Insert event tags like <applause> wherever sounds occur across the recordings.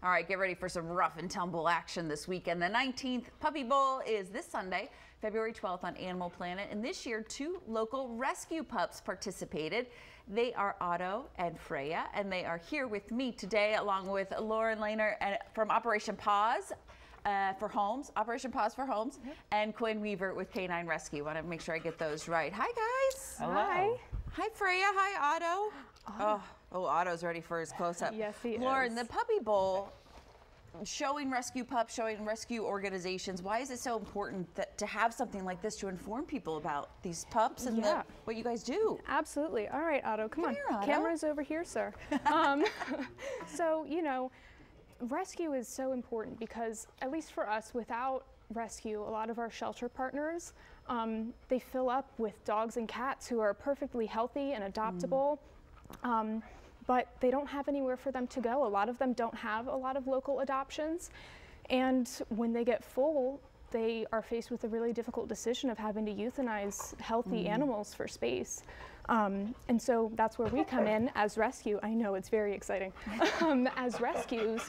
All right, get ready for some rough and tumble action this weekend. The 19th Puppy Bowl is this Sunday, February 12th on Animal Planet. And this year, two local rescue pups participated. They are Otto and Freya, and they are here with me today, along with Lauren Lehner from Operation Paws. Uh, for Homes, Operation Paws for Homes, mm -hmm. and Quinn Weaver with Knine Rescue. Want to make sure I get those right. Hi, guys. Hello. Hi. Hi, Freya. Hi, Otto. Oh, oh, Otto's ready for his close-up. Yes, he Lauren, is. Lauren, the Puppy Bowl, showing rescue pups, showing rescue organizations. Why is it so important that, to have something like this to inform people about these pups and yeah. the, what you guys do? Absolutely. All right, Otto, come, come on. Here, Otto. Camera's over here, sir. <laughs> um, <laughs> so, you know, rescue is so important because, at least for us, without rescue, a lot of our shelter partners, um, they fill up with dogs and cats who are perfectly healthy and adoptable. Mm. Um, but they don't have anywhere for them to go. A lot of them don't have a lot of local adoptions. And when they get full, they are faced with a really difficult decision of having to euthanize healthy mm. animals for space. Um, and so that's where we come in as rescue. I know it's very exciting. <laughs> um, as rescues,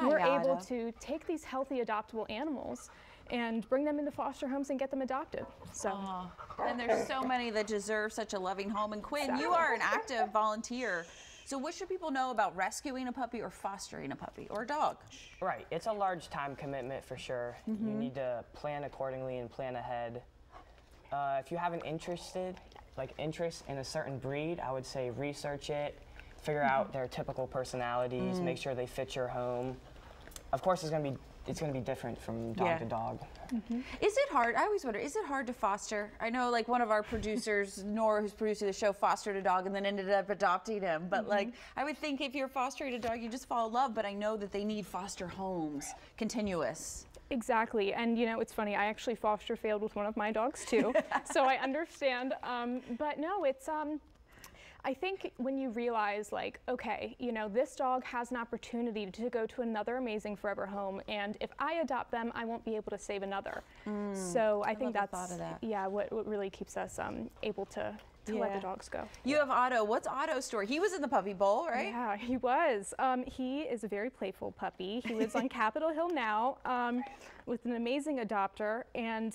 we're able to take these healthy adoptable animals and bring them into foster homes and get them adopted. So, oh, and there's so many that deserve such a loving home. And Quinn, you are an active volunteer. So what should people know about rescuing a puppy or fostering a puppy or a dog? Right, it's a large time commitment for sure. Mm -hmm. You need to plan accordingly and plan ahead. Uh, if you have an interested, like interest in a certain breed, I would say research it, figure mm -hmm. out their typical personalities, mm. make sure they fit your home. Of course, it's going to be it's going to be different from dog yeah. to dog. Mm -hmm. Is it hard? I always wonder. Is it hard to foster? I know, like one of our producers, <laughs> Nora, who's producing the show, fostered a dog and then ended up adopting him. But mm -hmm. like, I would think if you're fostering a dog, you just fall in love. But I know that they need foster homes, continuous. Exactly, and you know it's funny. I actually foster failed with one of my dogs too, <laughs> so I understand. Um, but no, it's um, I think when you realize like, okay, you know, this dog has an opportunity to go to another amazing forever home, and if I adopt them, I won't be able to save another. Mm, so I, I think that's that. yeah, what, what really keeps us um, able to to yeah. let the dogs go. You have Otto. What's Otto's story? He was in the puppy bowl, right? Yeah, he was. Um, he is a very playful puppy. He lives on <laughs> Capitol Hill now um, with an amazing adopter, and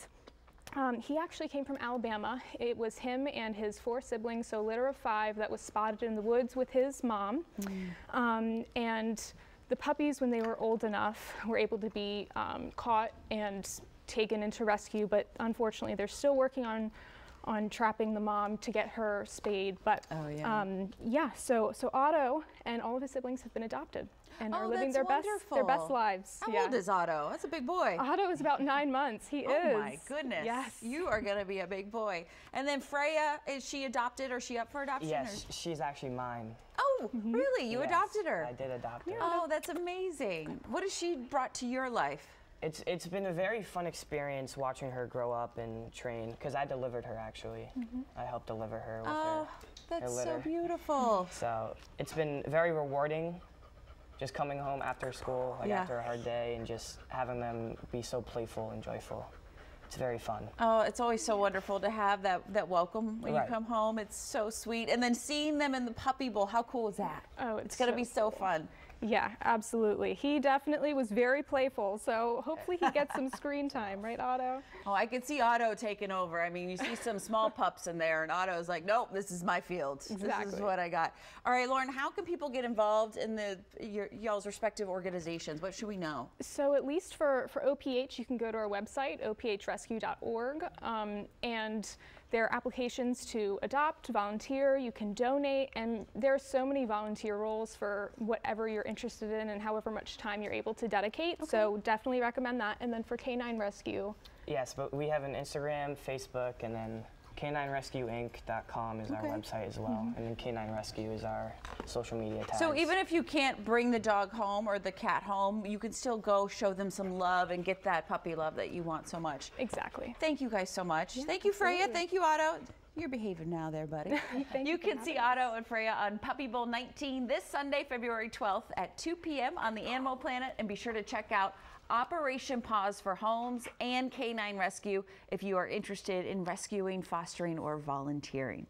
um, he actually came from Alabama. It was him and his four siblings, so litter of five, that was spotted in the woods with his mom. Mm. Um, and the puppies, when they were old enough, were able to be um, caught and taken into rescue, but unfortunately they're still working on on trapping the mom to get her spayed. But oh, yeah. Um, yeah, so so Otto and all of his siblings have been adopted and oh, are living their wonderful. best their best lives. How yeah. old is Otto? That's a big boy. Otto is about nine months. He oh is. <laughs> Oh my goodness. Yes. You are going to be a big boy. And then Freya, is she adopted or is she up for adoption? Yes, or? she's actually mine. Oh, mm -hmm. really? You yes, adopted her? I did adopt her. Oh, that's amazing. What has she brought to your life? It's it's been a very fun experience watching her grow up and train because I delivered her actually. Mm -hmm. I helped deliver her with oh, her. that's her so beautiful. <laughs> So it's been very rewarding, just coming home after school, like yeah. after a hard day, and just having them be so playful and joyful. It's very fun. Oh, it's always so wonderful to have that that welcome when right. you come home. It's so sweet, and then seeing them in the puppy bowl. How cool is that? Oh, it's, it's going to so be so cool. fun. Yeah, absolutely. He definitely was very playful, so hopefully he gets some screen time, right, Otto? <laughs> Oh, I could see Otto taking over. I mean, you see some small <laughs> pups in there, and Otto's like, nope, this is my field. Exactly. This is what I got. All right, Lauren, how can people get involved in the y'all's respective organizations? What should we know? So at least for, for OPH, you can go to our website, ophrescue.org, um, and there are applications to adopt, volunteer, you can donate, and there are so many volunteer roles for whatever you're interested in and however much time you're able to dedicate. Okay. So definitely recommend that. And then for Knine Rescue. Yes, but we have an Instagram, Facebook, and then caninerescueinc.com is okay. our website as well. Mm -hmm. And then Knine Rescue is our social media tags. So even if you can't bring the dog home or the cat home, you can still go show them some love and get that puppy love that you want so much. Exactly. Thank you guys so much. Yeah, Thank you, Freya. Thank you, Otto. You're behaving now there, buddy. <laughs> you, you can see Otto and Freya on Puppy Bowl 19 this Sunday, February 12th at 2 p.m. on the Animal <gasps> Planet. And be sure to check out Operation Paws for Homes and Knine Rescue if you are interested in rescuing, fostering, or volunteering.